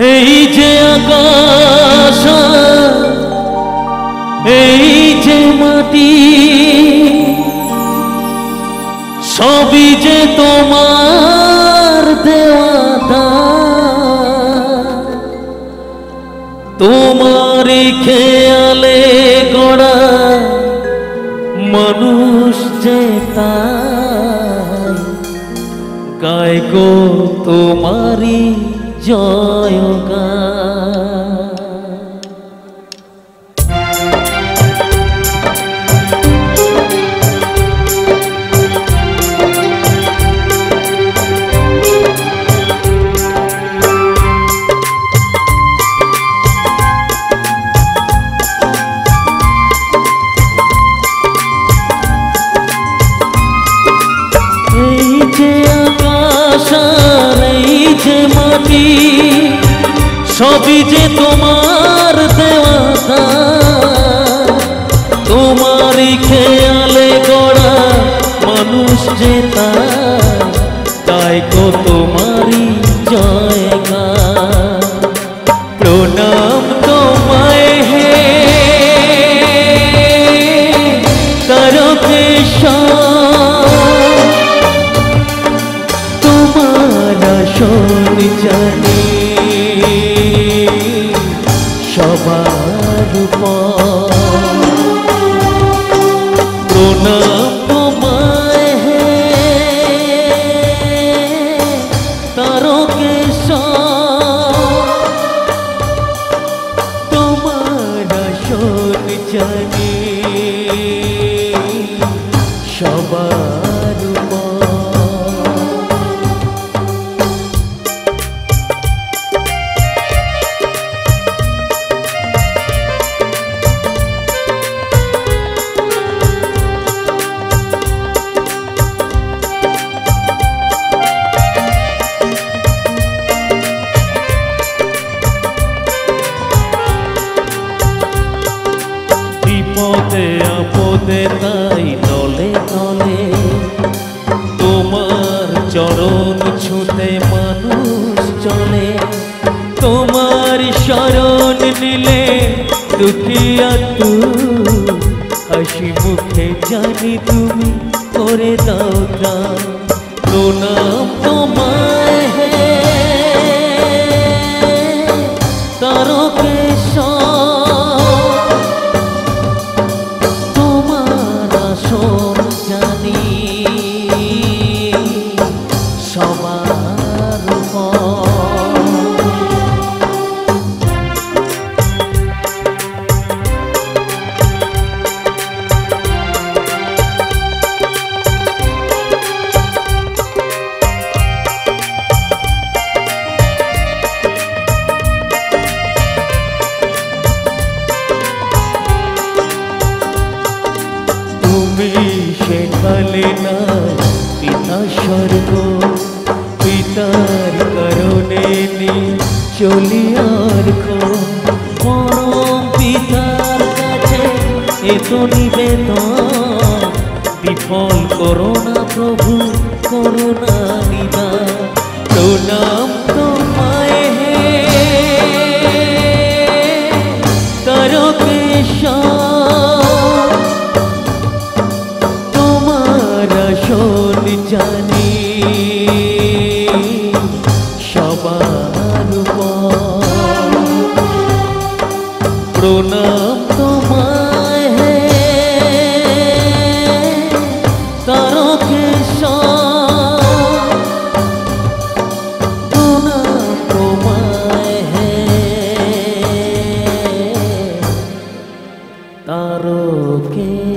এই যে আকাশ, এই যে মাটি, সবই যে তোমার দেওয়াতা তোমার খেয়ালে গড়া মানুষ যে তাই গায় গো তোমারি जोयोगा। आकाश মাটি সবই যে তোমার দেওয়াতা আসন জানি সবার উপর। আপদে তাই তলে তলে। তোমার চরণ ছুতে মানুষ চলে। তোমার শরণ নিলে দুঃখিয়া তু হাসি মুখে জানি তুমি করে দাও দান। প্রণাম তোমায় হে। নিবেদন বিফল করোনা প্রভু করোনা নিদান প্রণাম তোমায় হে। তারকেশ্বর, তোমার আসন জানি। সবার প্রণাম। mí.